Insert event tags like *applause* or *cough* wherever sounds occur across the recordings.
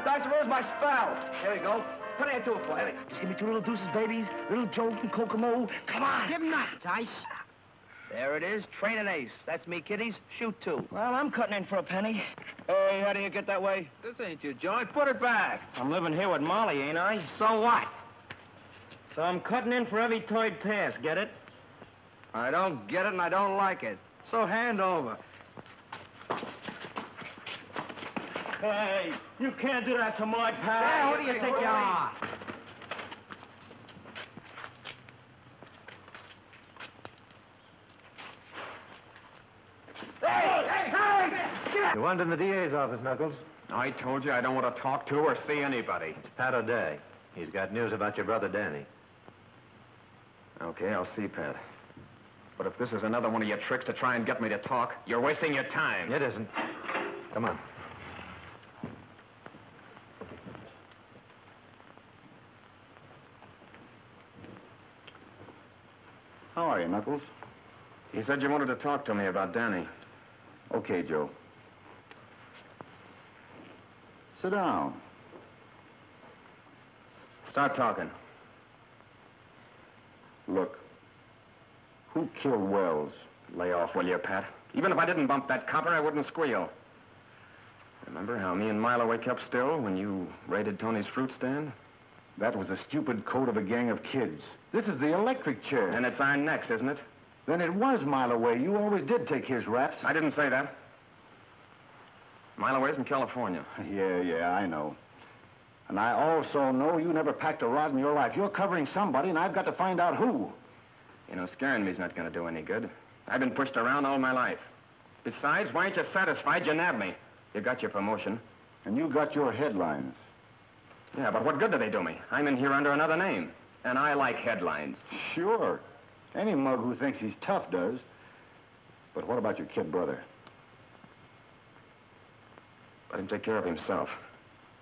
It, Dice. Where's my spell? Here we go. Plenty of two for you. Just give me two little deuces, babies. Little Joe and Kokomo. Come on. Give him that, Dice. There it is. Train an ace. That's me, kiddies. Shoot two. Well, I'm cutting in for a penny. Hey, how do you get that way? This ain't your joint. Put it back. I'm living here with Molly, ain't I? So what? So I'm cutting in for every toy pass, get it? I don't get it and I don't like it. So hand over. Hey, you can't do that to my pal. Hey, who do you think you are? You want in the DA's office, Knuckles? I told you I don't want to talk to or see anybody. It's Pat O'Day. He's got news about your brother Danny. Okay, I'll see, Pat. But if this is another one of your tricks to try and get me to talk, you're wasting your time. It isn't. Come on. You, Knuckles? He said you wanted to talk to me about Danny. Okay, Joe. Sit down. Start talking. Look. Who killed Wells? Lay off, will you, Pat? Even if I didn't bump that copper, I wouldn't squeal. Remember how me and Milo kept still when you raided Tony's fruit stand? That was a stupid code of a gang of kids. This is the electric chair. And it's our necks, isn't it? then it was Mileaway. You always did take his raps. I didn't say that. Mileaway's in California. Yeah, yeah, I know. And I also know you never packed a rod in your life. You're covering somebody, and I've got to find out who. You know, scaring me's not going to do any good. I've been pushed around all my life. Besides, why ain't you satisfied you nabbed me? You got your promotion. And you got your headlines. Yeah, but what good do they do me? I'm in here under another name. And I like headlines. Sure. Any mug who thinks he's tough does. But what about your kid brother? Let him take care of himself.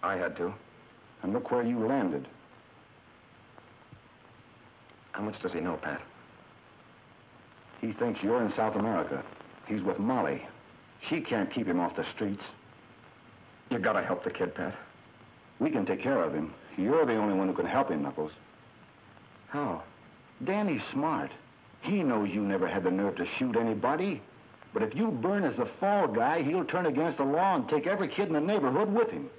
I had to. And look where you landed. How much does he know, Pat? He thinks you're in South America. He's with Molly. She can't keep him off the streets. You gotta help the kid, Pat. We can take care of him. You're the only one who can help him, Knuckles. How? Danny's smart. He knows you never had the nerve to shoot anybody. But if you burn as the fall guy, he'll turn against the law and take every kid in the neighborhood with him.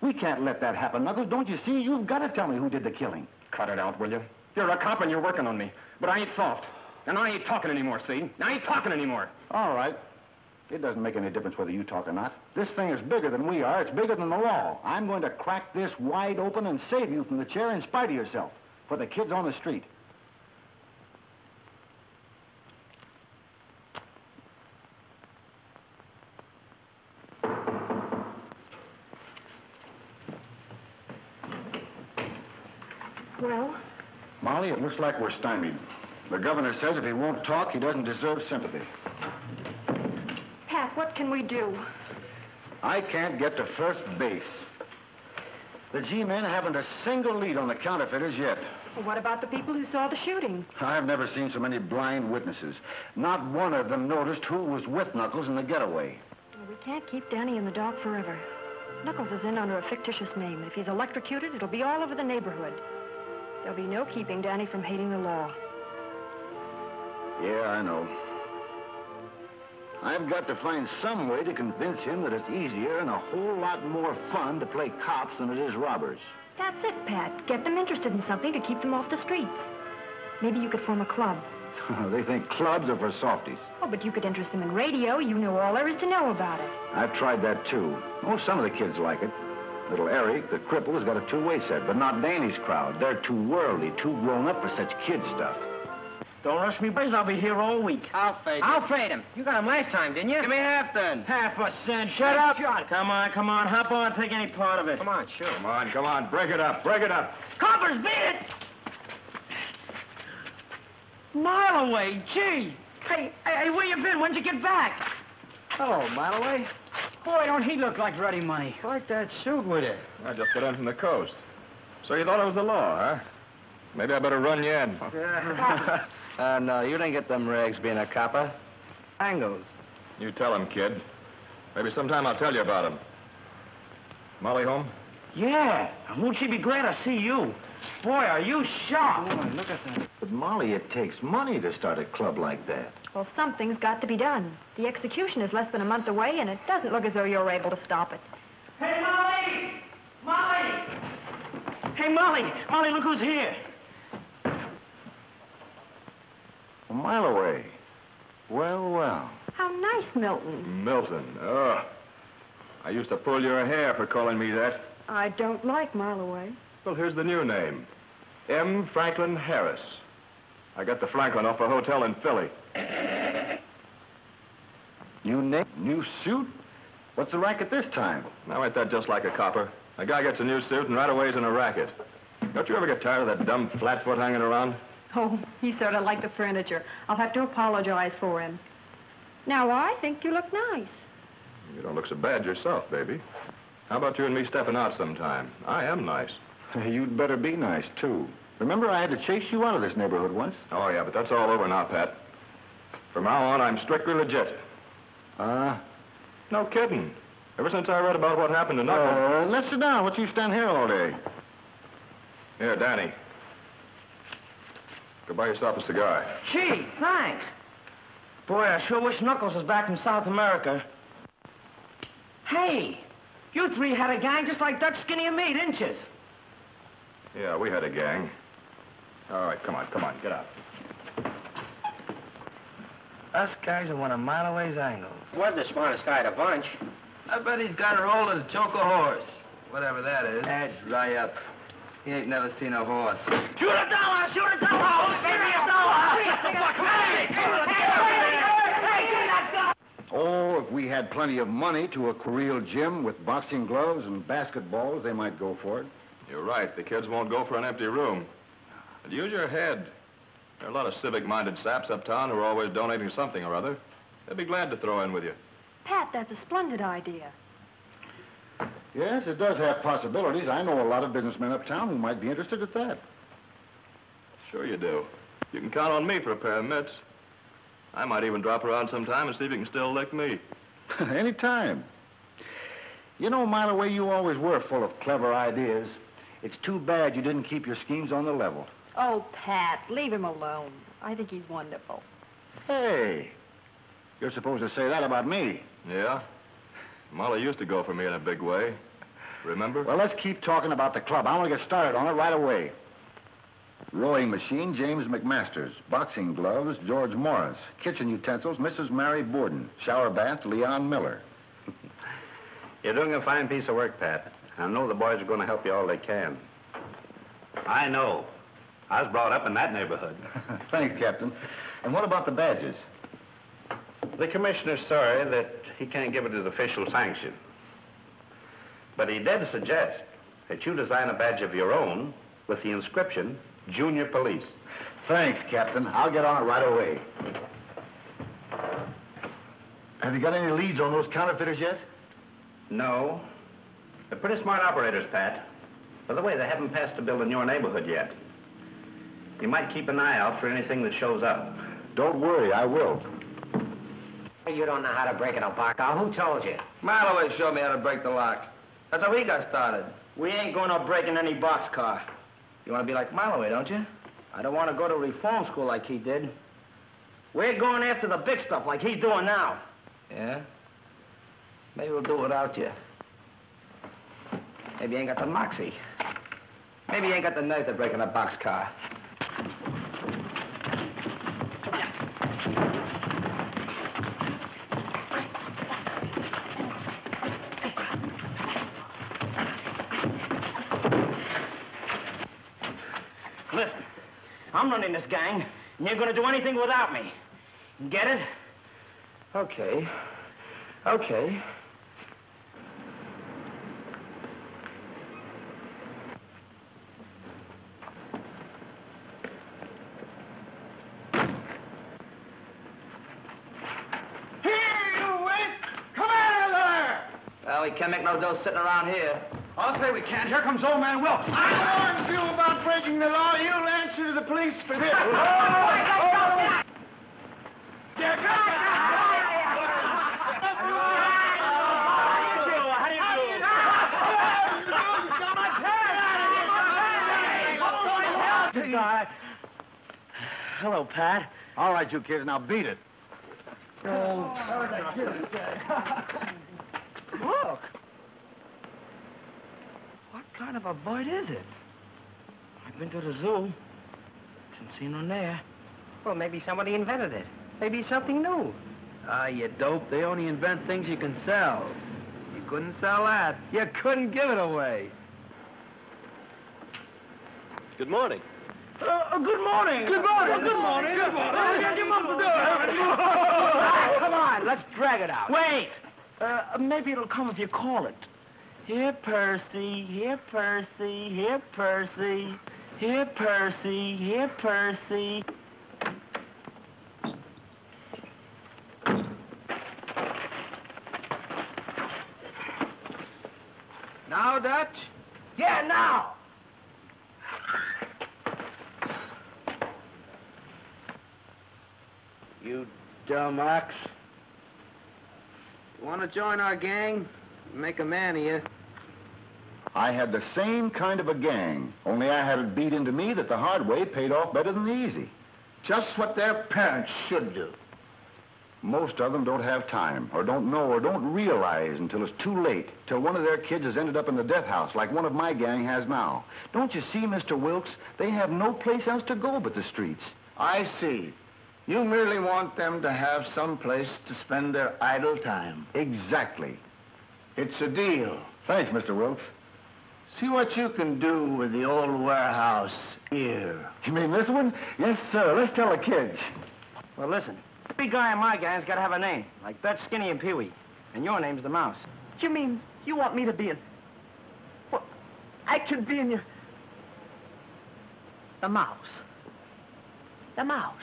We can't let that happen, Knuckles. Don't you see? You've got to tell me who did the killing. Cut it out, will you? You're a cop and you're working on me. But I ain't soft. And I ain't talking anymore, see? I ain't talking anymore. All right. It doesn't make any difference whether you talk or not. This thing is bigger than we are. It's bigger than the law. I'm going to crack this wide open and save you from the chair in spite of yourself. For the kids on the street. Well, Molly, it looks like we're stymied. The governor says if he won't talk, he doesn't deserve sympathy. Pat, what can we do? I can't get to first base. The G-men haven't a single lead on the counterfeiters yet. Well, what about the people who saw the shooting? I've never seen so many blind witnesses. Not one of them noticed who was with Knuckles in the getaway. Well, we can't keep Danny in the dark forever. Knuckles is in under a fictitious name. If he's electrocuted, it'll be all over the neighborhood. There'll be no keeping Danny from hating the law. Yeah, I know. I've got to find some way to convince him that it's easier and a whole lot more fun to play cops than it is robbers. That's it, Pat. Get them interested in something to keep them off the streets. Maybe you could form a club. *laughs* they think clubs are for softies. Oh, but you could interest them in radio. You know all there is to know about it. I've tried that too. Oh, some of the kids like it. Little Eric, the cripple, has got a two-way set, but not Danny's crowd. They're too worldly, too grown up for such kid stuff. Don't rush me, boys. I'll be here all week. I'll fade him. I'll trade him. You got him last time, didn't you? Give me half then. Half a cent. Shut up. Come on, come on. Hop on. Take any part of it. Come on, sure. Come on, come on. Break it up. Break it up. Coppers, beat it! Mileaway, gee. Hey, hey, hey, where you been? When'd you get back? Hello, Mileaway. Boy, don't he look like ready money. Like that suit with it. I just got in from the coast. So you thought it was the law, huh? Maybe I better run you in. *laughs* uh, no, you didn't get them rags being a copper. Angles. You tell him, kid. Maybe sometime I'll tell you about him. Molly home? Yeah. Won't she be glad to see you? Boy, are you sharp. But, Molly, it takes money to start a club like that. Well, something's got to be done. The execution is less than a month away, and it doesn't look as though you're able to stop it. Hey, Molly! Molly! Hey, Molly! Molly, look who's here. A Mileaway. Well, well. How nice, Milton. Milton. Oh. I used to pull your hair for calling me that. I don't like Mileaway. Well, here's the new name. M. Franklin Harris. I got the Franklin off a hotel in Philly. New name, new suit? What's the racket this time? Now, ain't that just like a copper? A guy gets a new suit and right away he's in a racket. Don't you ever get tired of that dumb flatfoot hanging around? Oh, he sort of like the furniture. I'll have to apologize for him. Now, I think you look nice. You don't look so bad yourself, baby. How about you and me stepping out sometime? I am nice. *laughs* You'd better be nice, too. Remember, I had to chase you out of this neighborhood once? Oh, yeah, but that's all over now, Pat. From now on, I'm strictly legit. Ah. No kidding. Ever since I read about what happened to Knuckles. Uh, let's sit down. What you stand here all day? Here, Danny. Go buy yourself a cigar. Gee, thanks. Boy, I sure wish Knuckles was back from South America. Hey, you three had a gang just like Dutch Skinny and me, didn't you? Yeah, we had a gang. All right, come on, come on, get out. Us guys are one of Mileaway's angles. Wasn't the smartest guy of the bunch. I bet he's got her old as choke a horse. Whatever that is. That's dry up. He ain't never seen a horse. Shoot a dollar! Shoot a dollar! Give me a dollar! Oh, if we had plenty of money to a real gym with boxing gloves and basketballs, they might go for it. You're right. The kids won't go for an empty room. But use your head. There are a lot of civic-minded saps uptown who are always donating something or other. They'd be glad to throw in with you. Pat, that's a splendid idea. Yes, it does have possibilities. I know a lot of businessmen uptown who might be interested at that. Sure you do. You can count on me for a pair of mitts. I might even drop around sometime and see if you can still lick me. *laughs* Any time. You know, Mileaway, you always were full of clever ideas. It's too bad you didn't keep your schemes on the level. Oh, Pat, leave him alone. I think he's wonderful. Hey, you're supposed to say that about me. Yeah? Molly used to go for me in a big way. Remember? Well, let's keep talking about the club. I want to get started on it right away. Rowing machine, James McMasters. Boxing gloves, George Morris. Kitchen utensils, Mrs. Mary Borden. Shower bath, Leon Miller. *laughs* You're doing a fine piece of work, Pat. I know the boys are going to help you all they can. I know. I was brought up in that neighborhood. *laughs* Thanks, Captain. And what about the badges? The commissioner's sorry that he can't give it his official sanction. But he did suggest that you design a badge of your own with the inscription, Junior Police. Thanks, Captain. I'll get on it right away. Have you got any leads on those counterfeiters yet? No. They're pretty smart operators, Pat. By the way, they haven't passed a bill in your neighborhood yet. You might keep an eye out for anything that shows up. Don't worry, I will. You don't know how to break in a lock. Who told you? Mileaway showed me how to break the lock. That's how we got started. We ain't going to break in any boxcar. You want to be like Mileaway, don't you? I don't want to go to reform school like he did. We're going after the big stuff like he's doing now. Yeah? Maybe we'll do it without you. Maybe you ain't got the moxie. Maybe you ain't got the nerve to break in a boxcar. Listen, I'm running this gang, and you're going to do anything without me. Get it? Okay. Okay. Here you wait! Come here, there! Well, we can't make no dough sitting around here. I'll say we can't. Here comes old man Wilkes. I warned you about breaking the law. You'll answer to the police for this. oh, oh, oh, oh. Right. Hello, Pat. All right, you kids, now beat it. Oh, kind of a bird is it? I've been to the zoo. Didn't see none there. Well, maybe somebody invented it. Maybe something new. Ah, you dope. They only invent things you can sell. You couldn't sell that. You couldn't give it away. Good morning. Uh, good morning. Good morning. Good morning. Good morning. Get him up the door. Come on, let's drag it out. Wait. Uh, maybe it'll come if you call it. Here, Percy. Here, Percy. Here, Percy. Here, Percy. Here, Percy. Now, Dutch? Yeah, now. You dumb ox. You want to join our gang? Make a man of you. I had the same kind of a gang, only I had it beat into me that the hard way paid off better than the easy. Just what their parents should do. Most of them don't have time, or don't know, or don't realize until it's too late, till one of their kids has ended up in the death house like one of my gang has now. Don't you see, Mr. Wilkes? They have no place else to go but the streets. I see. You merely want them to have some place to spend their idle time. Exactly. It's a deal. Thanks, Mr. Wilkes. See what you can do with the old warehouse here. You mean this one? Yes, sir. Let's tell the kids. Well, listen. Every guy in my gang's got to have a name, like Bert Skinny, and Pee-wee. And your name's the Mouse. You mean you want me to be in... Well, I could be in your... The mouse. The mouse.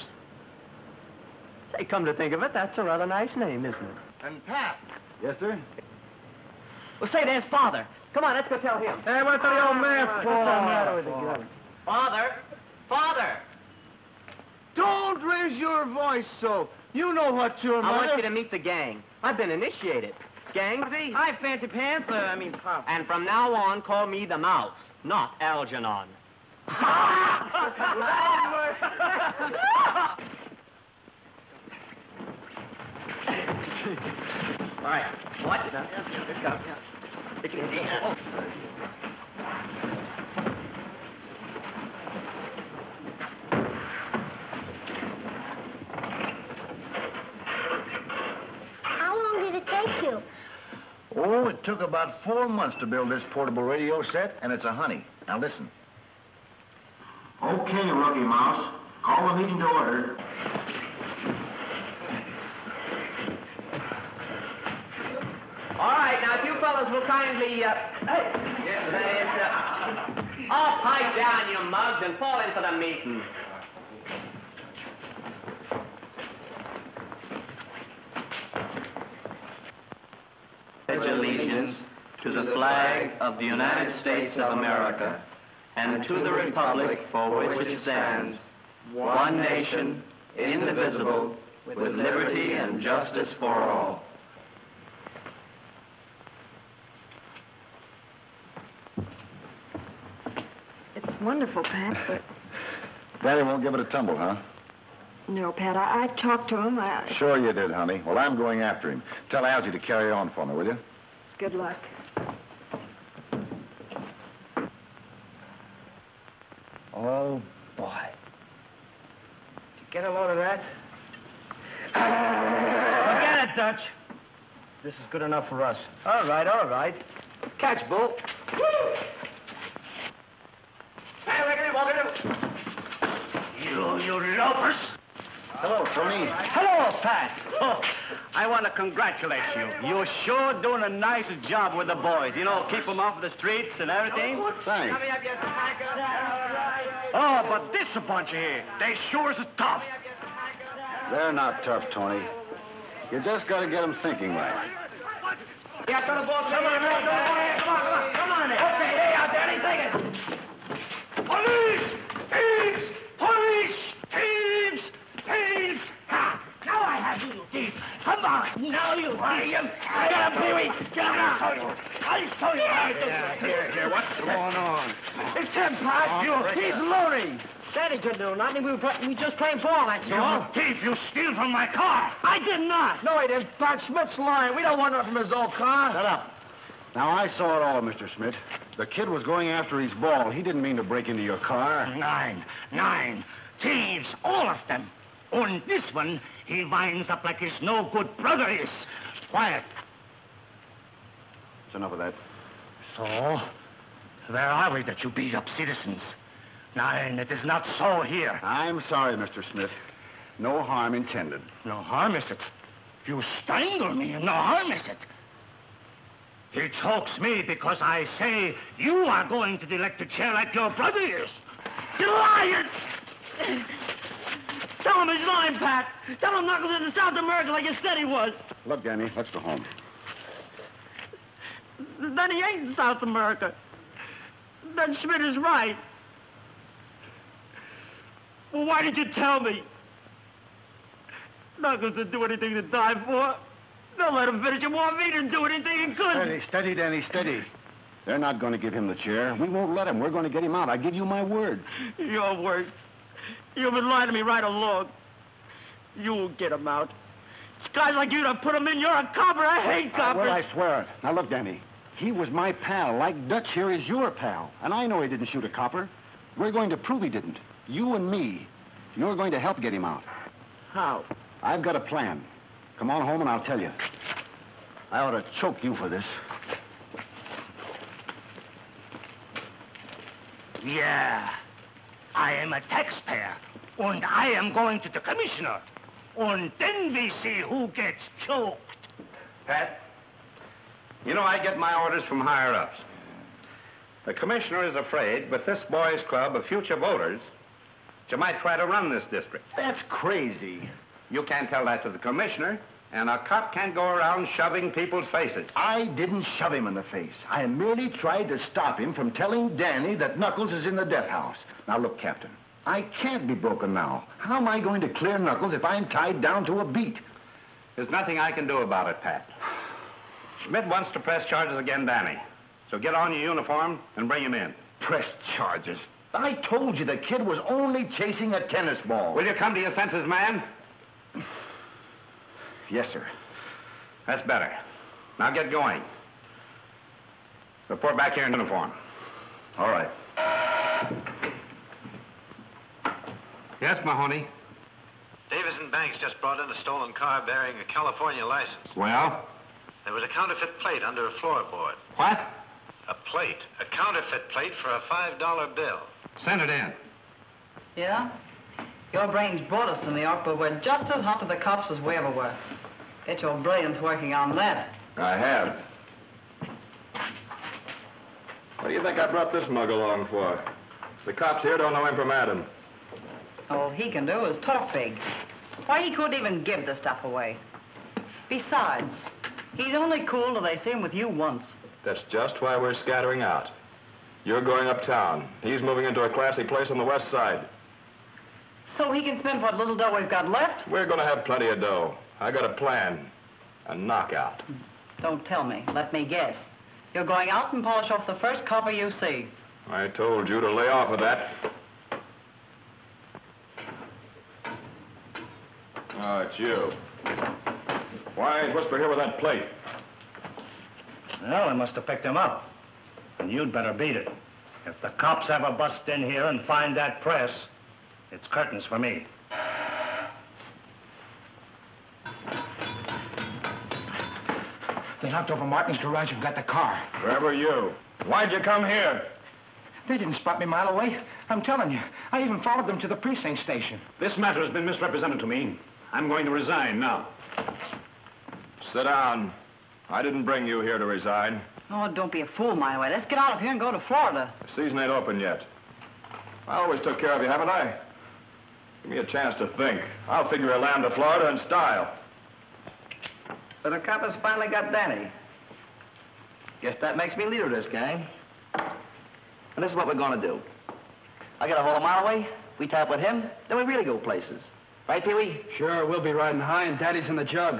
Say, come to think of it, that's a rather nice name, isn't it? And Pat, Yes, sir? Well, say, there's Father. Come on, let's go tell him. Hey, what's the old man What's the matter with the gun? Father! Father! don't raise your voice so. You know what your I want you to meet the gang. I've been initiated. Gangsy? Hi, Fancy Pants. Uh, I mean, Pop. And from now on, call me the Mouse, not Algernon. *laughs* All right. What? Let's go. It's Oh, it took about four months to build this portable radio set, and it's a honey. Now listen. Okay, Rookie Mouse. Call the meeting to order. All right, now, if you fellas will kindly, uh, hey, yes, uh, all pipe down, you mugs, and fall into the meeting. pledge allegiance to the flag of the United States of America and to the republic for which it stands, one nation, indivisible, with liberty and justice for all. It's wonderful, Pat, but *laughs* Daddy won't give it a tumble, huh? no, Pat. I, I talked to him. I, Sure you did, honey. Well, I'm going after him. Tell Algie to carry on for me, will you? good luck. Oh, boy. Did you get a load of that? Forget it, Dutch. This is good enough for us. All right, all right. Catch, Bull. You, you loafers. Hello, Tony. Hello, Pat. Oh, I want to congratulate you. You're sure doing a nice job with the boys. You know, keep them off the streets and everything. Thanks. Oh, but this bunch of here. They sure is tough. They're not tough, Tony. You just got to get them thinking right. Yeah, come on, come on, come on, come on, come on. Okay, hey, out there, any second. Police! Thieves! Police! Thieves! Thieves! Ha! Now I have you, thief. Come on. Now you are you. Get him, Pee-wee. Get him now. I'll show you how to do it. Here, here, what's going on? It's him, Pat. You. He's loading. Daddy could do nothing. We were, play- we just playing ball, that's all. You thief, you steal from my car. I did not. No, he didn't. Pat Schmidt's lying. We don't want nothing from his old car. Shut up. Now, I saw it all, Mr. Schmidt. The kid was going after his ball. He didn't mean to break into your car. Nine, nine. Thieves, all of them. On this one, he winds up like his no good brother is. Quiet. That's enough of that. So, where are we that you beat up citizens? Nine, it is not so here. I'm sorry, Mr. Schmidt. No harm intended. No harm is it. You strangle me, and no harm is it. He chokes me because I say you are going to the electric chair like your brother is. You liar! Tell him he's lying, Pat. Tell him Knuckles is in South America like you said he was. Look, Danny, let's go home. Then he ain't in South America. Then Schmidt is right. Well, why did you tell me? Knuckles didn't do anything to die for. They'll let him finish. It won't me to do anything he could. Steady, steady, Danny, steady. They're not going to give him the chair. We won't let him. We're going to get him out. I give you my word. Your word. You've been lying to me right along. You'll get him out. It's guys like you that put him in. You're a copper. I hate Uh, coppers. well, I swear it. Now, look, Danny. He was my pal, like Dutch here is your pal. And I know he didn't shoot a copper. We're going to prove he didn't. You and me. You're going to help get him out. How? I've got a plan. Come on home and I'll tell you. I ought to choke you for this. Yeah. I am a taxpayer. And I am going to the commissioner. And then we see who gets choked. Pat, you know I get my orders from higher ups. The commissioner is afraid with this boys' club of future voters that you might try to run this district. That's crazy. You can't tell that to the commissioner, and a cop can't go around shoving people's faces. I didn't shove him in the face. I merely tried to stop him from telling Danny that Knuckles is in the death house. Now, look, Captain. I can't be broken now. How am I going to clear Knuckles if I'm tied down to a beat? There's nothing I can do about it, Pat. Schmidt wants to press charges again, Danny. So get on your uniform and bring him in. Press charges. I told you the kid was only chasing a tennis ball. Will you come to your senses, man? Yes, sir. That's better. Now get going. Report back here in uniform. All right. Yes, Mahoney. Davis and Banks just brought in a stolen car bearing a California license. Well? There was a counterfeit plate under a floorboard. What? A plate. A counterfeit plate for a $5 bill. Send it in. Yeah? Your brains brought us to New York, but we're just as hot to the cops as we ever were. Get your brilliance working on that. I have. What do you think I brought this mug along for? The cops here don't know him from Adam. All he can do is talk big. Why, he couldn't even give the stuff away. Besides, he's only cool till they see him with you once. That's just why we're scattering out. You're going uptown. He's moving into a classy place on the west side. So he can spend what little dough we've got left? We're going to have plenty of dough. I got a plan. A knockout. Don't tell me. Let me guess. You're going out and polish off the first copper you see. I told you to lay off of that. Oh, it's you. Why ain't Whisper here with that plate? Well, I must have picked him up. And you'd better beat it. If the cops ever bust in here and find that press, it's curtains for me. They knocked over Martin's garage and got the car. Where were you? Why'd you come here? They didn't spot me a mile away. I'm telling you. I even followed them to the precinct station. This matter has been misrepresented to me. I'm going to resign now. Sit down. I didn't bring you here to resign. Oh, don't be a fool, my way. Let's get out of here and go to Florida. The season ain't open yet. I always took care of you, haven't I? Give me a chance to think. I'll figure a land to Florida in style. So the coppers finally got Danny. Guess that makes me leader of this gang. And this is what we're gonna do. I get a hold of Mileaway, we tap with him, then we really go places. Right, Pee-wee? Sure, we'll be riding high and Daddy's in the jug.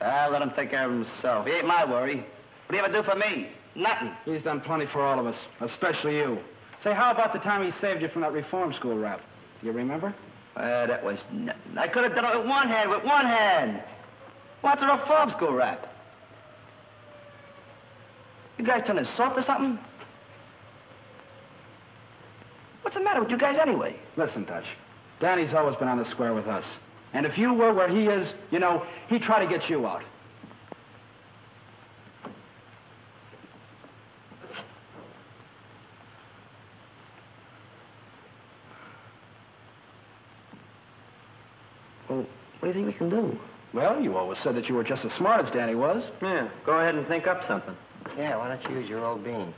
Ah, let him take care of himself. He ain't my worry. What do you ever do for me? Nothing. He's done plenty for all of us, especially you. Say, how about the time he saved you from that reform school rap? You remember? Uh, that was nothing. I could have done it with one hand, with one hand. What's a reform school rap? You guys turning soft or something? What's the matter with you guys anyway? Listen, Dutch. Danny's always been on the square with us. And if you were where he is, you know, he'd try to get you out. Well, what do you think we can do? Well, you always said that you were just as smart as Danny was. Yeah, go ahead and think up something. Yeah, why don't you use your old bean?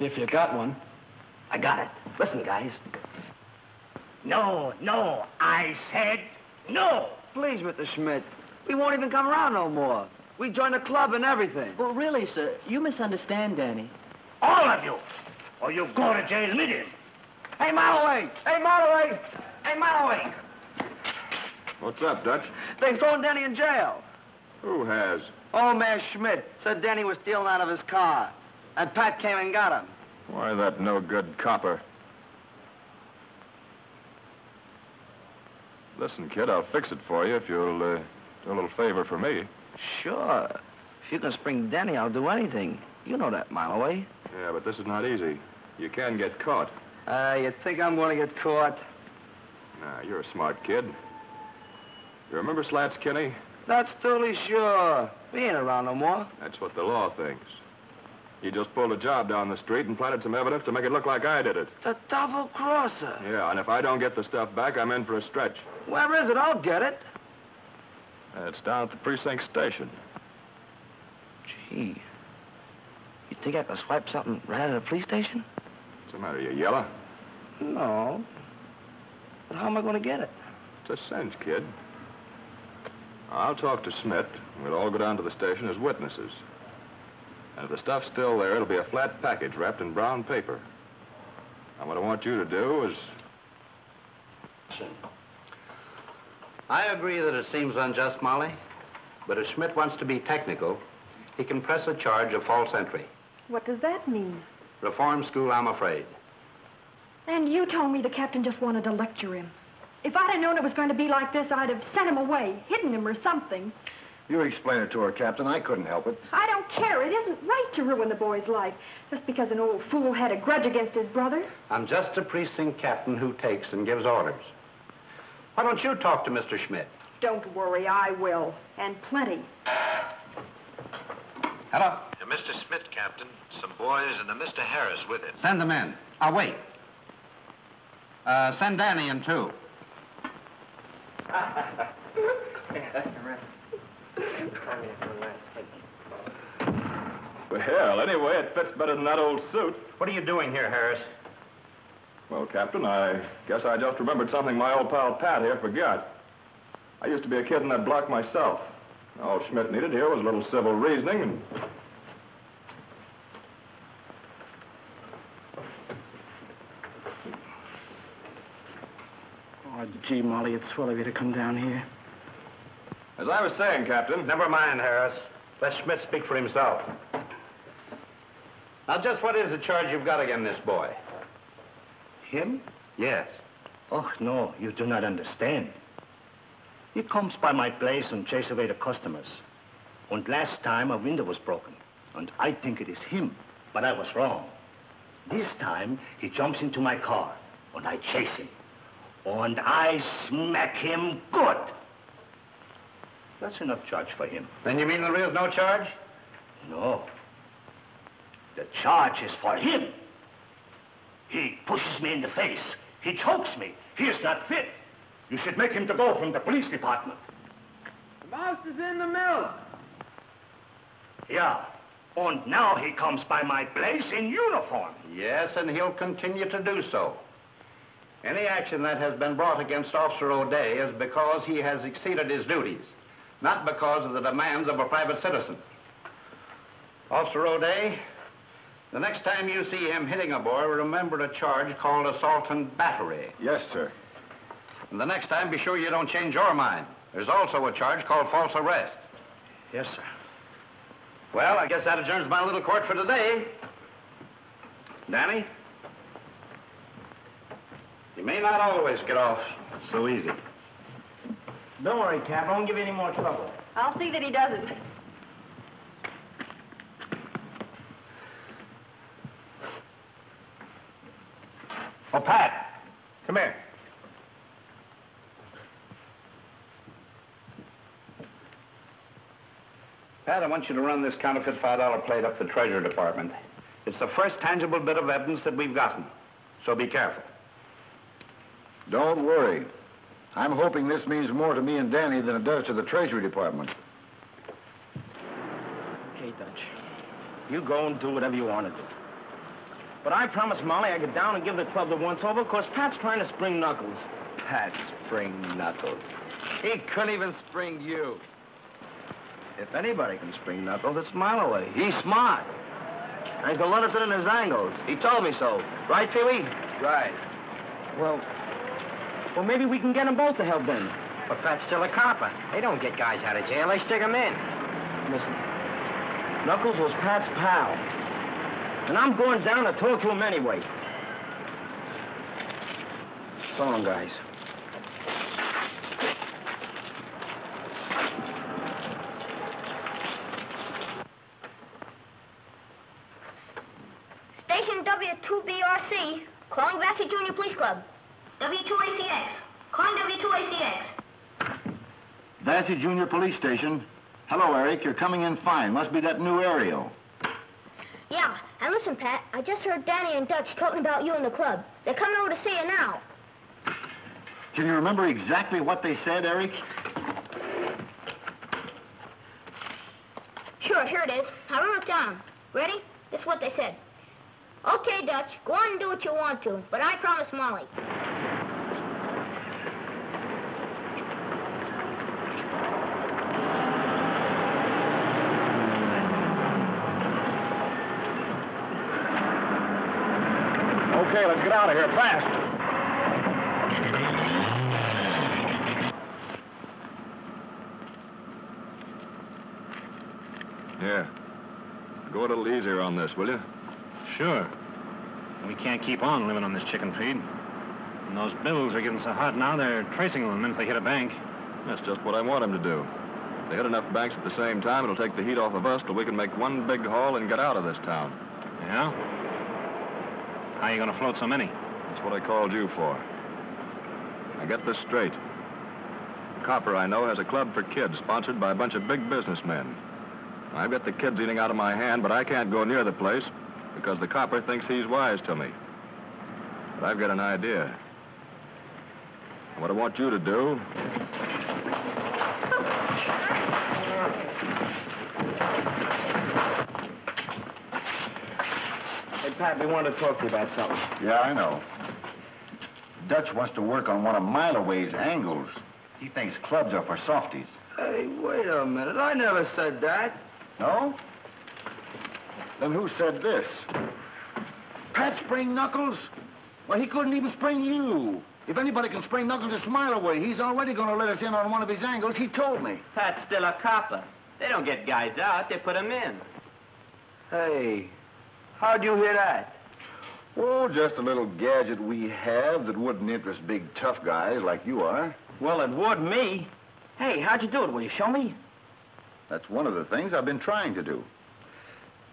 If you got one. I got it. Listen, guys. No, no, I said no. Please, Mr. Schmidt. We won't even come around no more. We joined the club and everything. Well, really, sir, you misunderstand Danny. All of you. Or you go to jail immediately. Hey, Mileaway! Hey, Mileaway! Hey, Mileaway! What's up, Dutch? They're throwing Danny in jail. Who has? Old man Schmidt said Danny was stealing out of his car. And Pat came and got him. Why, that no good copper. Listen, kid, I'll fix it for you if you'll uh, do a little favor for me. Sure. If you can spring Danny, I'll do anything. You know that, Mileaway. Yeah, but this is not easy. You can get caught. Uh, you think I'm going to get caught? Nah, you're a smart kid. You remember Slats Kenny? That's totally sure. We ain't around no more. That's what the law thinks. He just pulled a job down the street and planted some evidence to make it look like I did it. The double crosser. Yeah, and if I don't get the stuff back, I'm in for a stretch. Where is it? I'll get it. It's down at the precinct station. Gee. You think I could swipe something right out of the police station? What's the matter, you yellow? No. But how am I going to get it? It's a cinch, kid. I'll talk to Schmidt. We'll all go down to the station as witnesses. And if the stuff's still there, it'll be a flat package wrapped in brown paper. And what I want you to do is... I agree that it seems unjust, Molly. But if Schmidt wants to be technical, he can press a charge of false entry. What does that mean? Reform school, I'm afraid. And you told me the captain just wanted to lecture him. If I'd have known it was going to be like this, I'd have sent him away, hidden him or something. You explain it to her, Captain. I couldn't help it. I don't care. It isn't right to ruin the boy's life just because an old fool had a grudge against his brother. I'm just a precinct captain who takes and gives orders. Why don't you talk to Mr. Schmidt? Don't worry, I will. And plenty. Hello? Mr. Schmidt, Captain. Some boys and a Mr. Harris with him. Send them in. I'll wait. Uh, send Danny in, too. Well, anyway, it fits better than that old suit. What are you doing here, Harris? Well, Captain, I guess I just remembered something my old pal Pat here forgot. I used to be a kid in that block myself. All Schmidt needed here was a little civil reasoning and... Oh, gee, Molly, it's swell of you to come down here. As I was saying, Captain... Never mind, Harris. Let Schmidt speak for himself. Now, just what is the charge you've got against this boy? Him? Yes. Oh, no, you do not understand. He comes by my place and chase away the customers. And last time a window was broken. And I think it is him, but I was wrong. This time he jumps into my car and I chase him. And I smack him good. That's enough charge for him. Then you mean there is no charge? No. The charge is for him. He pushes me in the face. He chokes me. He is not fit. You should make him to go from the police department. The boss is in the mill. Yeah. And now he comes by my place in uniform. Yes, and he'll continue to do so. Any action that has been brought against Officer O'Day is because he has exceeded his duties, not because of the demands of a private citizen. Officer O'Day, the next time you see him hitting a boy, remember a charge called assault and battery. Yes, sir. And the next time, be sure you don't change your mind. There's also a charge called false arrest. Yes, sir. Well, I guess that adjourns my little court for today. Danny? You may not always get off so easy. Don't worry, Cap. I won't give you any more trouble. I'll see that he doesn't. Oh, Pat, come here. Pat, I want you to run this counterfeit $5 plate up the Treasury Department. It's the first tangible bit of evidence that we've gotten. So be careful. Don't worry. I'm hoping this means more to me and Danny than it does to the Treasury Department. Okay, Dutch. You go and do whatever you want to do. But I promise Molly I get down and give the club the once-over because Pat's trying to spring Knuckles. Pat spring Knuckles. He couldn't even spring you. If anybody can spring Knuckles, it's Mileaway. He's smart. And he can let us in his angles. He told me so. Right, Pee-wee? Right. Well, well, maybe we can get them both to help then. But Pat's still a copper. They don't get guys out of jail. They stick 'em in. Listen, Knuckles was Pat's pal. And I'm going down to talk to him anyway. So long, guys. Station W2BRC, calling Vassy Junior Police Club. W2ACX, calling W2ACX. Vassy Junior Police Station. Hello, Eric. You're coming in fine. Must be that new aerial. Yeah, and listen, Pat, I just heard Danny and Dutch talking about you in the club. They're coming over to see you now. Can you remember exactly what they said, Eric? Sure, here it is. I wrote it down. Ready? This is what they said. Okay, Dutch, go on and do what you want to, but I promise Molly. Okay, let's get out of here fast. Yeah. Go a little easier on this, will you? Sure. We can't keep on living on this chicken feed. And those bills are getting so hot now, they're tracing them the minute they hit a bank. That's just what I want them to do. If they hit enough banks at the same time, it'll take the heat off of us till we can make one big haul and get out of this town. Yeah? How you gonna float so many? That's what I called you for. Now get this straight. Copper, I know, has a club for kids sponsored by a bunch of big businessmen. I've got the kids eating out of my hand, but I can't go near the place because the copper thinks he's wise to me. But I've got an idea. What I want you to do Pat, we want to talk to you about something. Yeah, I know. Dutch wants to work on one of Mileaway's angles. He thinks clubs are for softies. Hey, wait a minute. I never said that. No? Then who said this? Pat spring Knuckles? Well, he couldn't even spring you. If anybody can spring Knuckles a smile away, he's already going to let us in on one of his angles. He told me. Pat's still a copper. They don't get guys out. They put 'em in. Hey, how'd you hear that? Oh, just a little gadget we have that wouldn't interest big tough guys like you are. Well, it would me. Hey, how'd you do it? Will you show me? That's one of the things I've been trying to do.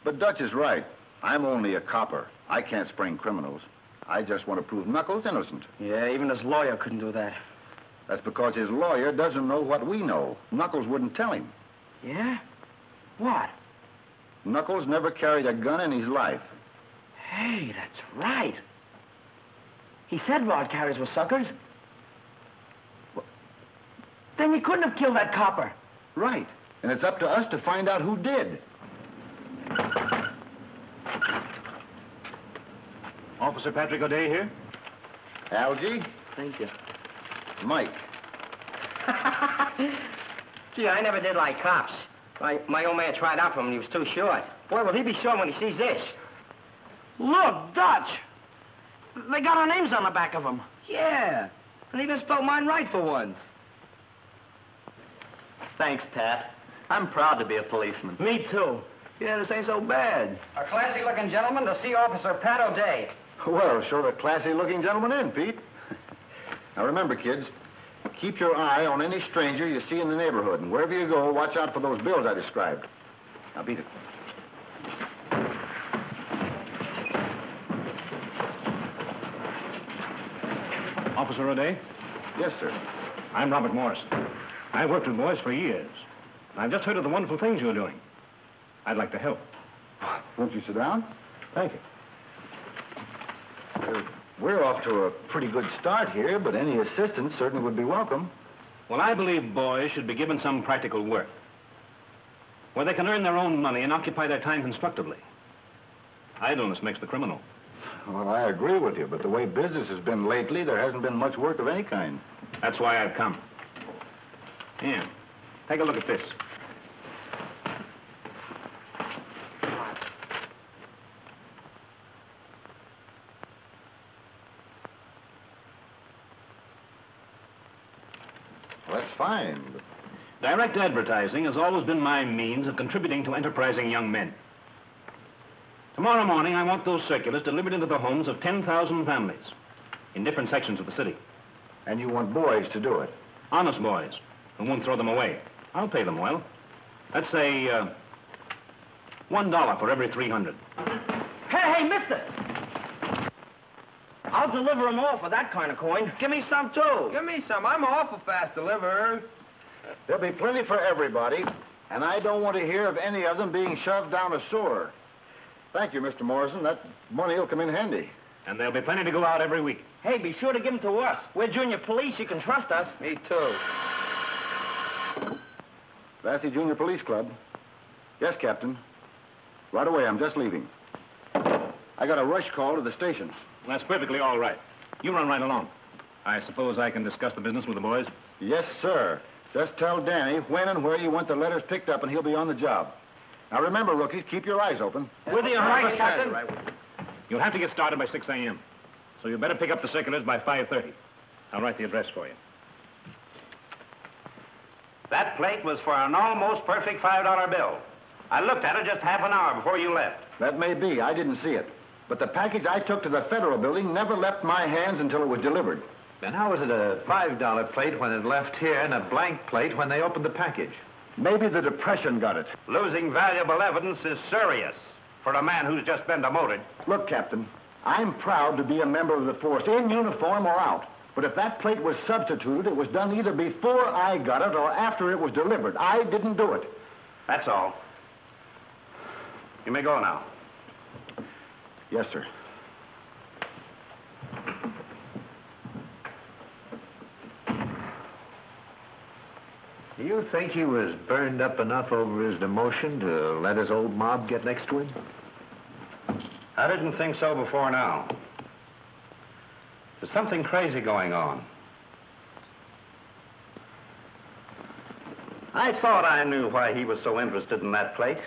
But Dutch is right. I'm only a copper. I can't spring criminals. I just want to prove Knuckles innocent. Yeah, even his lawyer couldn't do that. That's because his lawyer doesn't know what we know. Knuckles wouldn't tell him. Yeah? What? Knuckles never carried a gun in his life. Hey, that's right. He said rod carriers were suckers. Well, Then he couldn't have killed that copper. Right. And it's up to us to find out who did. Officer Patrick O'Day here? Algie? Thank you. Mike. *laughs* Gee, I never did like cops. My, my old man tried out for him and he was too short. Boy, will he be short when he sees this. Look, Dutch. They got our names on the back of them. Yeah. And even spelled mine right for once. Thanks, Pat. I'm proud to be a policeman. Me too. Yeah, this ain't so bad. A classy-looking gentleman to see Officer Pat O'Day. Well, sure a classy-looking gentleman in, Pete. Now remember, kids, keep your eye on any stranger you see in the neighborhood, and wherever you go, watch out for those bills I described. Now beat it. Officer O'Day? Yes, sir. I'm Robert Morrison. I've worked with boys for years. and I've just heard of the wonderful things you're doing. I'd like to help. Won't you sit down? Thank you. We're off to a pretty good start here, but any assistance certainly would be welcome. Well, I believe boys should be given some practical work where they can earn their own money and occupy their time constructively. Idleness makes the criminal. Well, I agree with you, but the way business has been lately, there hasn't been much work of any kind. That's why I've come. Here, take a look at this. Well, that's fine, but Direct advertising has always been my means of contributing to enterprising young men. Tomorrow morning, I want those circulars delivered into the homes of 10,000 families in different sections of the city. And you want boys to do it? Honest boys who won't throw them away. I'll pay them well. Let's say, uh, one dollar for every 300. Hey, hey, mister! I'll deliver 'em all for that kind of coin. Give me some, too. Give me some. I'm awful fast deliverer. There'll be plenty for everybody, and I don't want to hear of any of them being shoved down a sewer. Thank you, Mr. Morrison. That money will come in handy. And there'll be plenty to go out every week. Hey, be sure to give give 'em to us. We're junior police. You can trust us. Me too. Vassy Junior Police Club. Yes, Captain. Right away, I'm just leaving. I got a rush call to the station. That's perfectly all right. You run right along. I suppose I can discuss the business with the boys? Yes, sir. Just tell Danny when and where you want the letters picked up, and he'll be on the job. Now, remember, rookies, keep your eyes open. With you, right, Captain. You'll have to get started by 6 a.m. So you better pick up the circulars by 5.30. I'll write the address for you. That plate was for an almost perfect $5 bill. I looked at it just half an hour before you left. That may be. I didn't see it. But the package I took to the Federal Building never left my hands until it was delivered. Then how was it a $5 plate when it left here and a blank plate when they opened the package? Maybe the Depression got it. Losing valuable evidence is serious for a man who's just been demoted. Look, Captain, I'm proud to be a member of the force, in uniform or out. But if that plate was substituted, it was done either before I got it or after it was delivered. I didn't do it. That's all. You may go now. Yes, sir. Do you think he was burned up enough over his demotion to let his old mob get next to him? I didn't think so before now. There's something crazy going on. I thought I knew why he was so interested in that plate.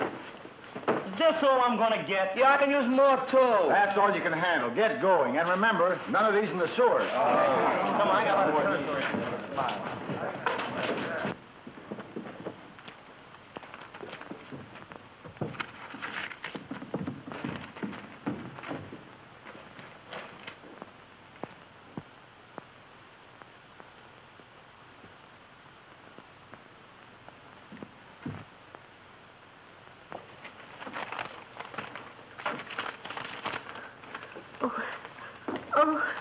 This all I'm gonna get. Yeah, I can use more, too. That's all you can handle. Get going. And remember, none of these in the sewer. Oh. Come on, I got a oh, of. Oh. oh.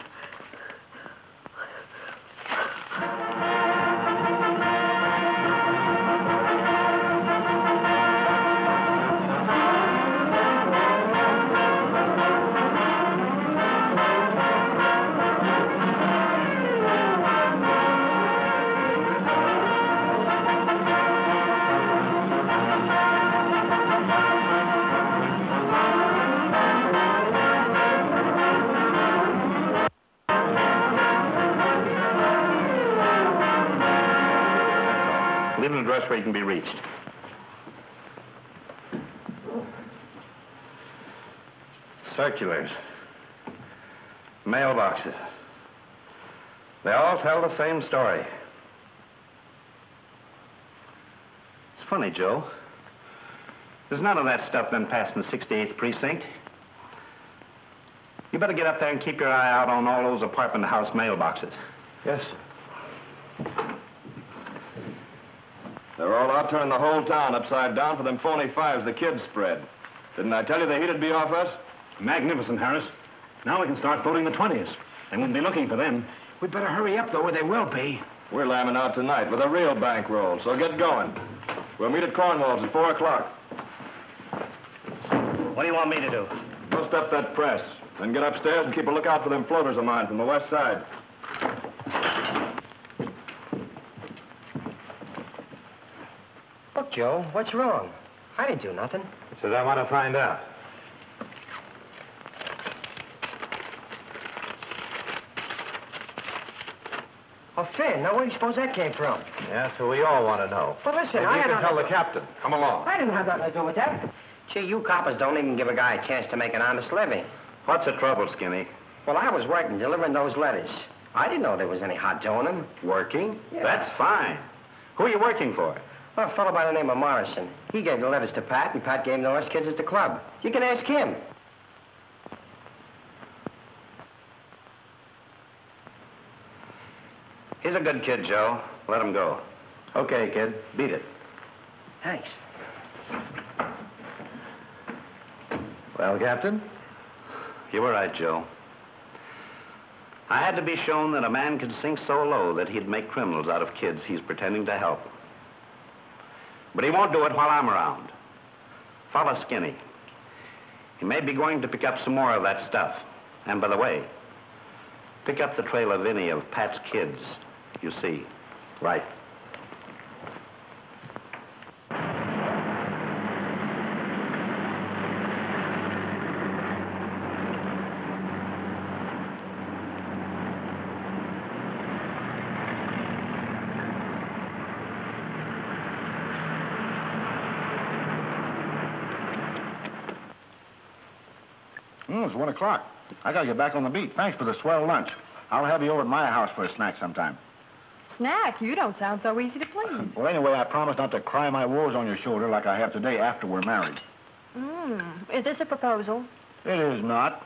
Address where you can be reached. Circulars. Mailboxes. They all tell the same story. It's funny, Joe. There's none of that stuff been passed in the 68th precinct. You better get up there and keep your eye out on all those apartment house mailboxes. Yes. They're all out turning the whole town upside down for them phony fives the kids spread. Didn't I tell you the heat'd be off us? Magnificent, Harris. Now we can start voting the 20s. They won't be looking for them. We'd better hurry up, though, or they will be. We're lambing out tonight with a real bankroll, so get going. We'll meet at Cornwall's at 4 o'clock. What do you want me to do? Bust up that press, then get upstairs and keep a lookout for them floaters of mine from the west side. Joe, what's wrong? I didn't do nothing. Says I want to find out. Oh, Finn, now where do you suppose that came from? Yeah, so we all want to know. Well, listen, Maybe I you had can nothing- tell the captain. Come along. I didn't have nothing to do with that. Gee, you coppers don't even give a guy a chance to make an honest living. What's the trouble, Skinny? Well, I was working, delivering those letters. I didn't know there was any hot dough in them. Working? Yeah. That's fine. Who are you working for? Well, a fellow by the name of Morrison. He gave the letters to Pat, and Pat gave them to us kids at the club. You can ask him. He's a good kid, Joe. Let him go. Okay, kid. Beat it. Thanks. Well, Captain? You were right, Joe. I had to be shown that a man could sink so low that he'd make criminals out of kids he's pretending to help. But he won't do it while I'm around. Follow Skinny. He may be going to pick up some more of that stuff. And by the way, pick up the trail of any of Pat's kids, you see. Right. Mm, it's one o'clock. I gotta get back on the beat. Thanks for the swell lunch. I'll have you over at my house for a snack sometime. Snack, you don't sound so easy to please. *laughs* Well, anyway, I promise not to cry my woes on your shoulder like I have today after we're married. Mm. Is this a proposal? It is not.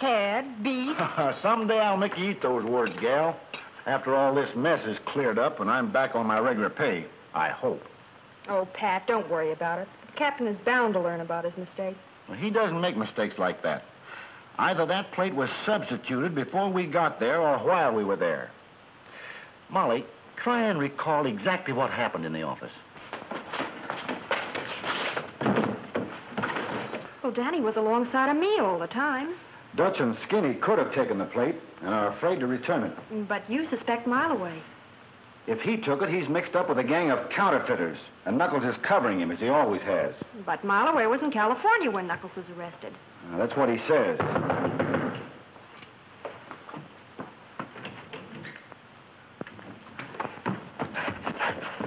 Cad, beef? *laughs* Someday I'll make you eat those words, gal. After all this mess is cleared up and I'm back on my regular pay. I hope. Oh, Pat, don't worry about it. The captain is bound to learn about his mistake. Well, he doesn't make mistakes like that. Either that plate was substituted before we got there or while we were there. Molly, try and recall exactly what happened in the office. Well, Danny was alongside of me all the time. Dutch and Skinny could have taken the plate and are afraid to return it. But you suspect Mileaway. If he took it, he's mixed up with a gang of counterfeiters, and Knuckles is covering him as he always has. But Mileaway was in California when Knuckles was arrested. Now, that's what he says.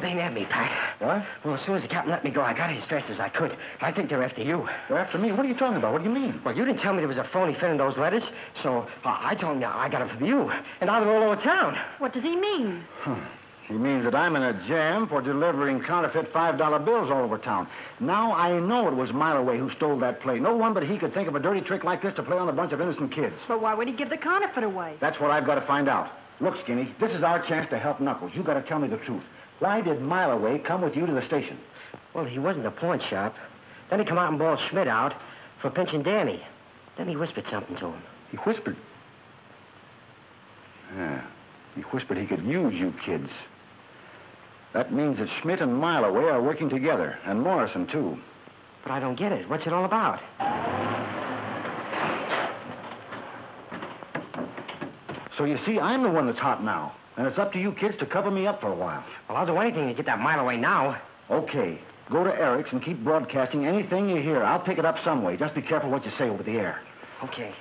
They ain't at me, Pat. What? Well, as soon as the captain let me go, I got as fast as I could. I think they're after you. They're after me? What are you talking about? What do you mean? Well, you didn't tell me there was a phony fin in those letters, so uh, I told him I got it from you. And now they're all over town. What does he mean? He means that I'm in a jam for delivering counterfeit $5 bills all over town. Now I know it was Mileaway who stole that plate. No one but he could think of a dirty trick like this to play on a bunch of innocent kids. But why would he give the counterfeit away? That's what I've got to find out. Look, Skinny, this is our chance to help Knuckles. You've got to tell me the truth. Why did Mileaway come with you to the station? Well, he wasn't a pawn shop. Then he come out and bawled Schmidt out for pinching Danny. Then he whispered something to him. He whispered. Yeah. He whispered he could use you kids. That means that Schmidt and Mileaway are working together, and Morrison, too. But I don't get it. What's it all about? So you see, I'm the one that's hot now. And it's up to you kids to cover me up for a while. Well, I'll do anything to get that Mileaway now. Okay. Go to Eric's and keep broadcasting anything you hear. I'll pick it up some way. Just be careful what you say over the air. Okay.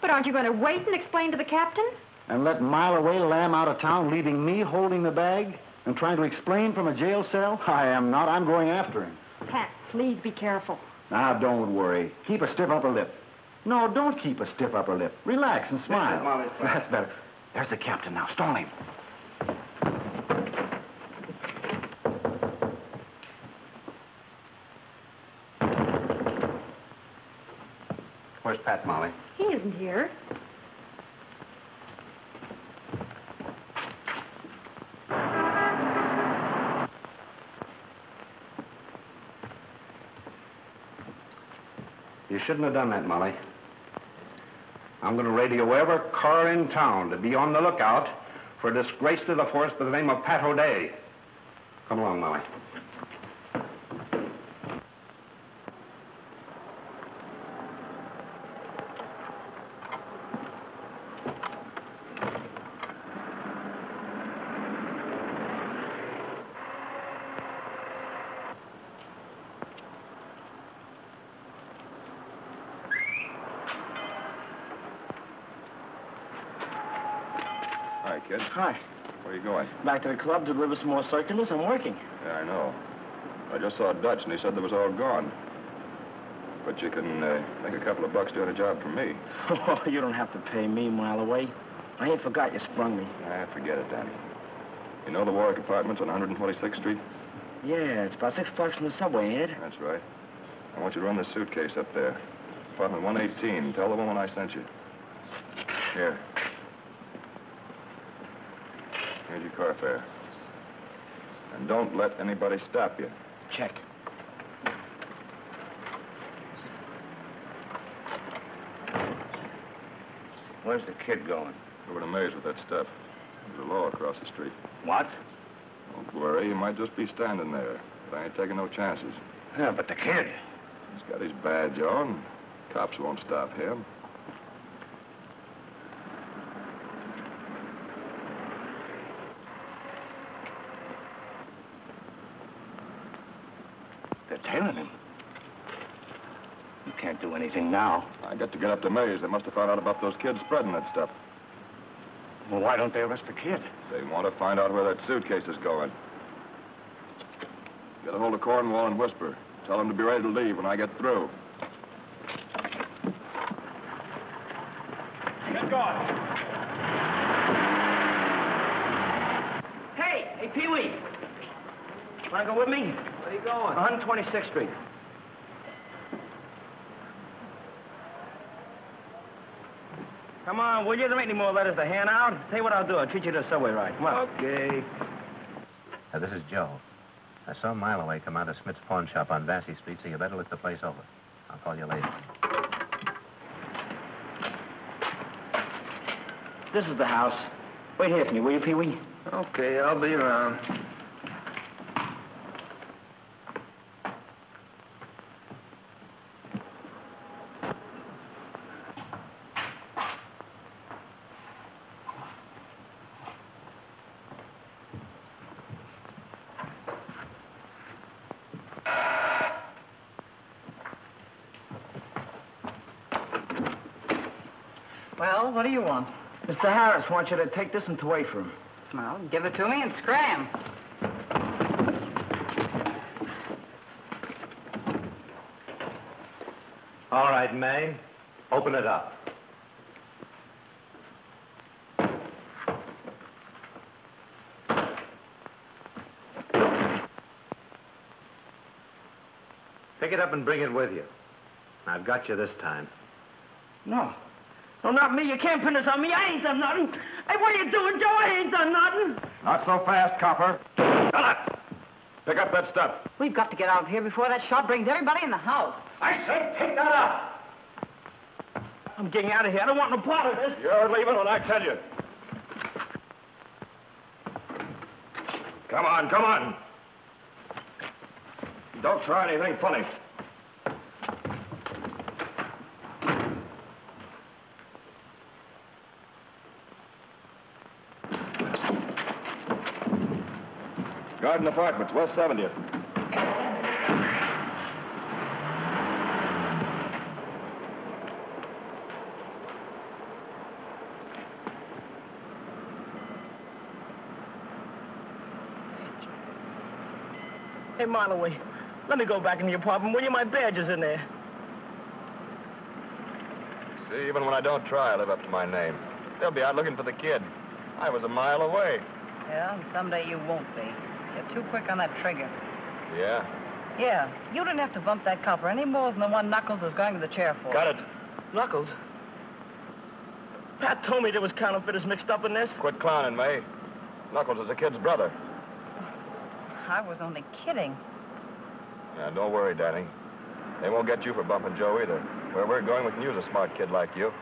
But aren't you going to wait and explain to the captain? And let Mileaway lamb out of town, leaving me holding the bag and trying to explain from a jail cell? I am not. I'm going after him. Pat, please be careful. Now, don't worry. Keep a stiff upper lip. No, don't keep a stiff upper lip. Relax and smile. Molly's *laughs* That's better. There's the captain now. Stall him. Where's Pat, Molly. He isn't here. Shouldn't have done that, Molly. I'm going to radio every car in town to be on the lookout for a disgrace to the force by the name of Pat O'Day. Come along, Molly. Hi, Where are you going? Back to the club to deliver some more circulars. I'm working. Yeah, I know. I just saw Dutch, and he said they was all gone. But you can uh, make a couple of bucks doing a job for me. Oh, *laughs* you don't have to pay me Mileaway. I ain't forgot you sprung me. Ah, forget it, Danny. You know the Warwick Apartments on 126th Street? Yeah, it's about six blocks from the subway, it? That's right. I want you to run this suitcase up there. Apartment 118. Tell the woman I sent you. Here. Here's your car fare. And don't let anybody stop you. Check. Where's the kid going? Over to Mays with that stuff. There's a law across the street. What? Don't worry, he might just be standing there. But I ain't taking no chances. Yeah, but the kid. He's got his badge on. Cops won't stop him. They're tailing him. You can't do anything now. I got to get up to Mays. They must have found out about those kids spreading that stuff. Well, why don't they arrest the kid? They want to find out where that suitcase is going. Get a hold of Cornwall and whisper. Tell him to be ready to leave when I get through. Get going. Hey, hey, Pee Wee. Want to go with me? Where are you going? 126th Street. Come on, will you? There ain't any more letters to hand out. Tell you what I'll do. I'll treat you to a subway ride. Come on. Okay. Now, this is Joe. I saw a Mileaway come out of Schmidt's pawn shop on Vassy Street, so you better look the place over. I'll call you later. This is the house. Wait here for me, will you, Pee Wee? Okay, I'll be around. Well, what do you want? Mr. Harris wants you to take this one away from him. Well, give it to me and scram. All right, May. Open it up. Pick it up and bring it with you. I've got you this time. No. No, not me. You can't pin this on me. I ain't done nothing. Hey, what are you doing, Joe? I ain't done nothing. Not so fast, copper. Shut up. Pick up that stuff. We've got to get out of here before that shot brings everybody in the house. I said pick that up. I'm getting out of here. I don't want no part of this. You're leaving when I tell you. Come on, come on. Don't try anything funny. Garden Apartments, West 70th. Hey, Mileaway, let me go back in the apartment, will you? My badge is in there. See, even when I don't try, I live up to my name. They'll be out looking for the kid. I was a mile away. Yeah, someday you won't be. You're too quick on that trigger. Yeah. Yeah, you didn't have to bump that copper any more than the one Knuckles is going to the chair for. Got it. Knuckles. Pat told me there was counterfeiters mixed up in this. Quit clowning, May. Knuckles is the kid's brother. I was only kidding. Yeah, don't worry, Danny. They won't get you for bumping Joe either. Where we're going, we can use a smart kid like you.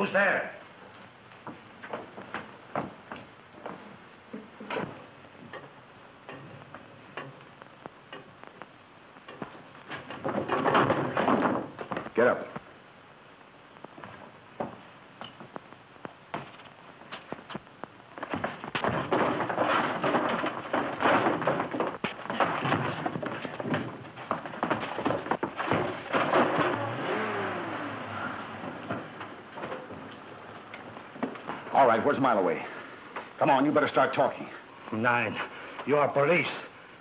Who's there? Get up. All right, where's Mileaway? Come on, you better start talking. Nine. You are police.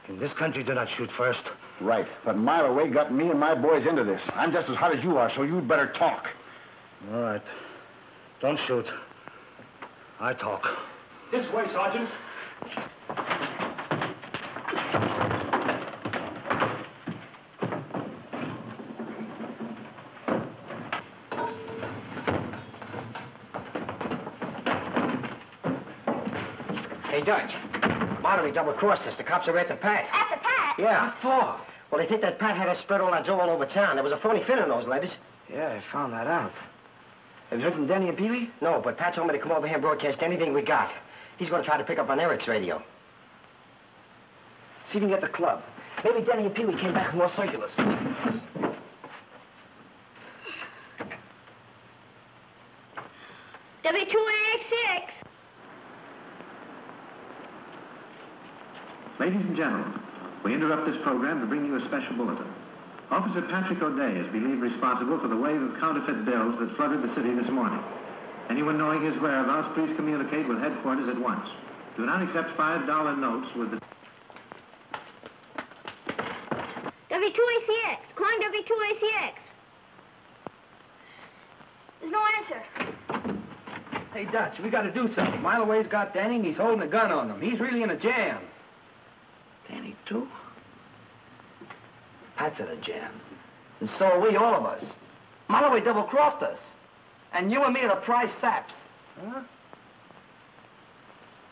In this country, do not shoot first. Right, but Mileaway got me and my boys into this. I'm just as hot as you are, so you'd better talk. All right. Don't shoot. I talk. This way, Sergeant. Hey, Dutch. Monterey double-crossed us. The cops are after Pat. After Pat? Yeah. What for? Well, they think that Pat had us spread all that dough all over town. There was a phony fin in those letters. Yeah, I found that out. Have you heard from Danny and Pee-wee? No, but Pat told me to come over here and broadcast anything we got. He's going to try to pick up on Eric's radio. See if you can get the club. Maybe Danny and Pee-wee came back with more circulars. Ladies and gentlemen, we interrupt this program to bring you a special bulletin. Officer Patrick O'Day is believed responsible for the wave of counterfeit bills that flooded the city this morning. Anyone knowing his whereabouts, please communicate with headquarters at once. Do not accept $5 notes with the... W2ACX. Calling W2ACX. There's no answer. Hey, Dutch, we got to do something. Mileaway's got Danny, and he's holding a gun on him. He's really in a jam. Danny, too? Pat's in a jam. And so are we, all of us. Mileaway double-crossed us. And you and me are the prize saps. Huh?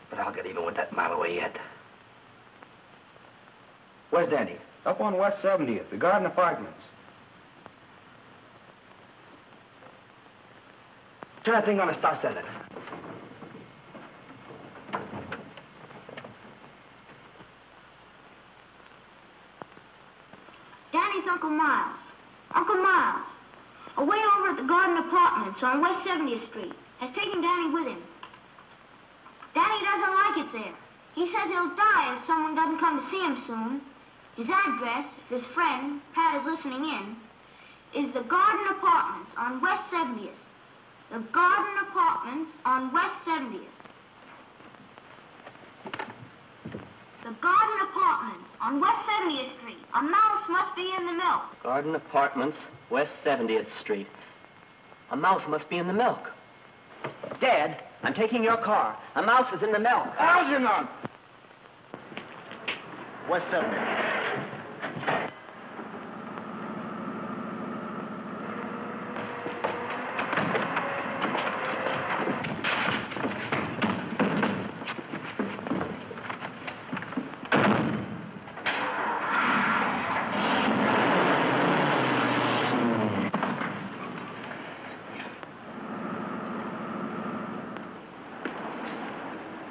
But I'll get even with that Mileaway yet. Where's Danny? Up on West 70th, the Garden Apartments. Turn that thing on and start sending. Danny's Uncle Miles. Uncle Miles. Away over at the Garden Apartments on West 70th Street. Has taken Danny with him. Danny doesn't like it there. He says he'll die if someone doesn't come to see him soon. His address, his friend, Pat, is listening in, is the Garden Apartments on West 70th. The Garden Apartments on West 70th. The Garden Apartments on West 70th Street. A mouse must be in the milk. Garden Apartments, West 70th Street. A mouse must be in the milk. Dad, I'm taking your car. A mouse is in the milk. Algernon! West 70th.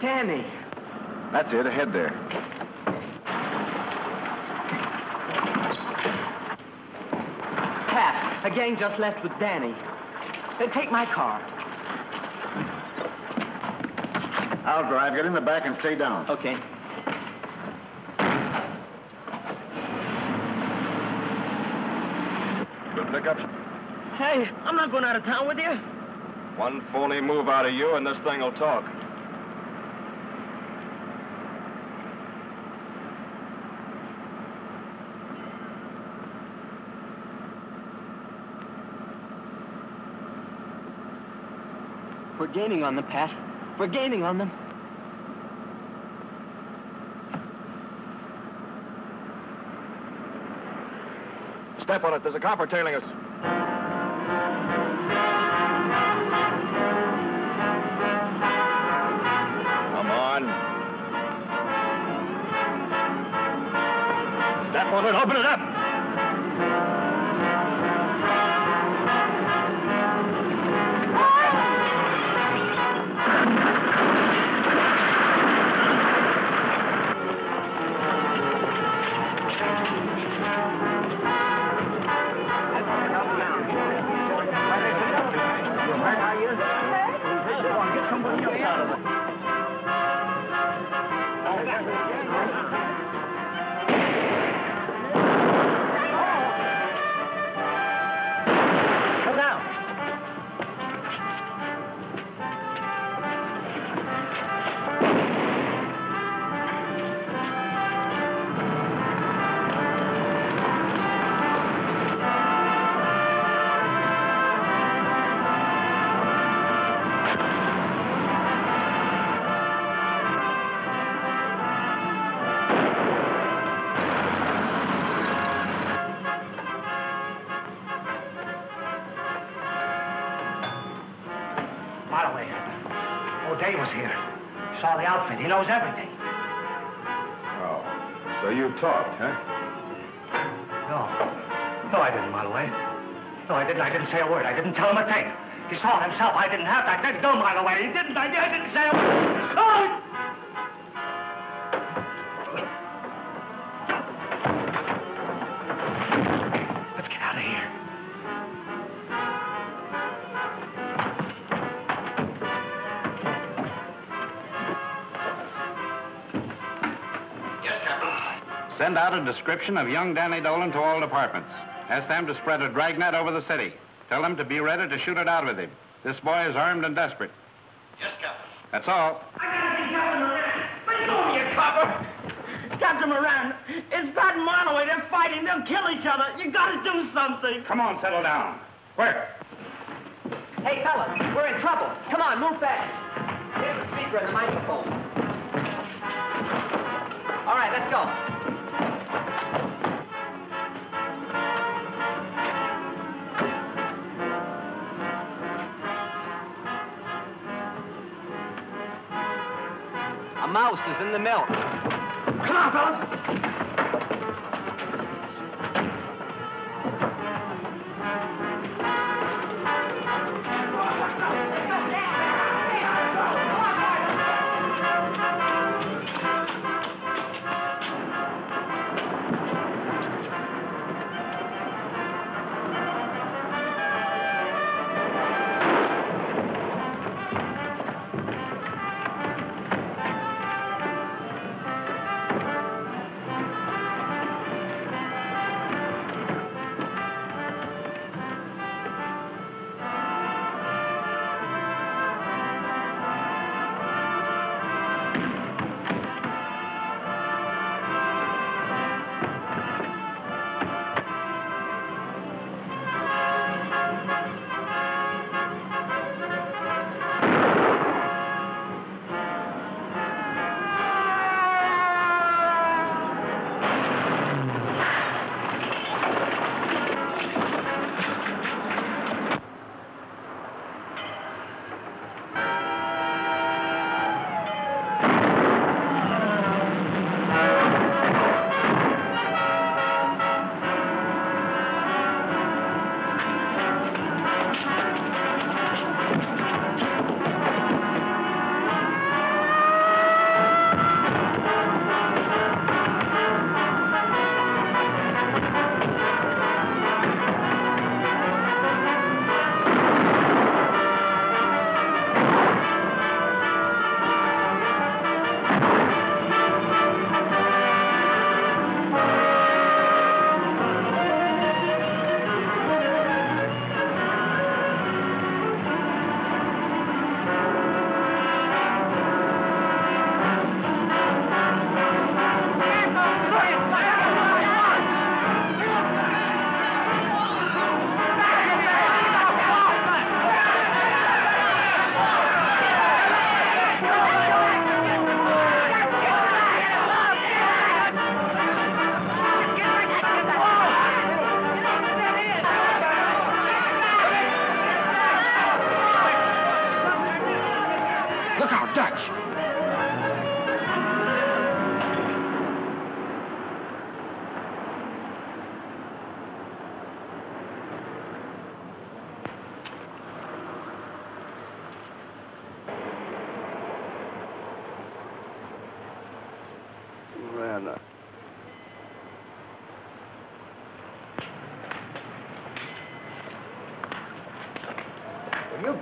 Danny. That's it, ahead there. Pat, A gang just left with Danny. Then take my car. I'll drive. Get in the back and stay down. Okay. Good pickup. Hey, I'm not going out of town with you. One phony move out of you, and this thing will talk. We're gaining on them, Pat. We're gaining on them. Step on it. There's a copper tailing us. Come on. Step on it. Open it up. Knows everything. Oh. So you talked, huh? No. No, I didn't, Marley. No, I didn't. I didn't say a word. I didn't tell him a thing. He saw it himself. I didn't have to. I didn't know, Marley. He didn't. I, I didn't say a word. Send out a description of young Danny Dolan to all departments. Ask them to spread a dragnet over the city. Tell them to be ready to shoot it out with him. This boy is armed and desperate. Yes, Captain. That's all. I gotta see Captain Moran. Let go of your copper. Captain Moran, it's Pat and Mileaway. They're fighting. They'll kill each other. You gotta do something. Come on, settle down. Where? Hey, fellas, we're in trouble. Come on, move fast. Here's the speaker and the microphone. All right, let's go. Mouse is in the milk. Come on, fellas.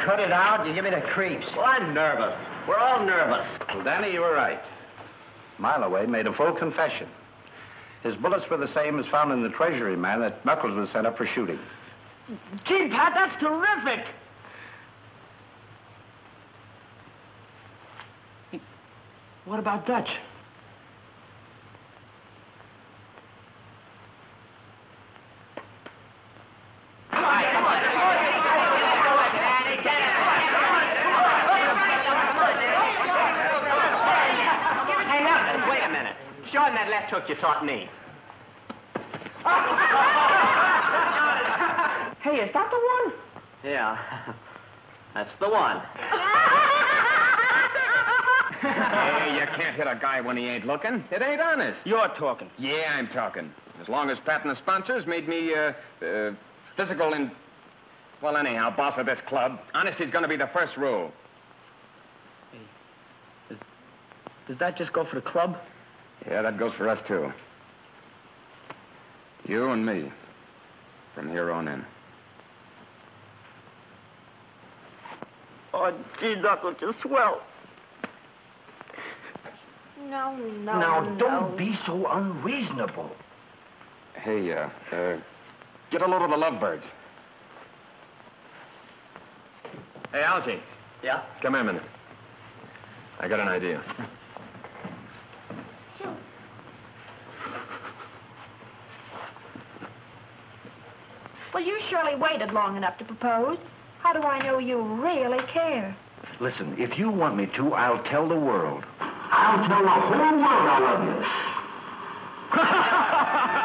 Cut it out, you give me the creeps. Well, I'm nervous. We're all nervous. Well, Danny, you were right. Mileaway made a full confession. His bullets were the same as found in the treasury man that Knuckles was sent up for shooting. Gee, Pat, that's terrific. What about Dutch? Hey, Nelson, wait a minute. Show him that left hook you taught me. Hey, is that the one? Yeah, that's the one. Hey, you can't hit a guy when he ain't looking. It ain't honest. You're talking. Yeah, I'm talking. As long as Pat and the sponsors made me, uh, uh, physical and... Well, anyhow, boss of this club, honesty's gonna be the first rule. Hey. Does that just go for the club? Yeah, that goes for us, too. You and me. From here on in. Oh, gee, Knuckles, you're swell. No, no, now, no. don't be so unreasonable. Hey, uh, uh, get a load of the lovebirds. Hey, Algie. Yeah? Come here a minute. I got an idea. Well, you surely waited long enough to propose. How do I know you really care? Listen, if you want me to, I'll tell the world. I'll tell the whole world I love you. *laughs*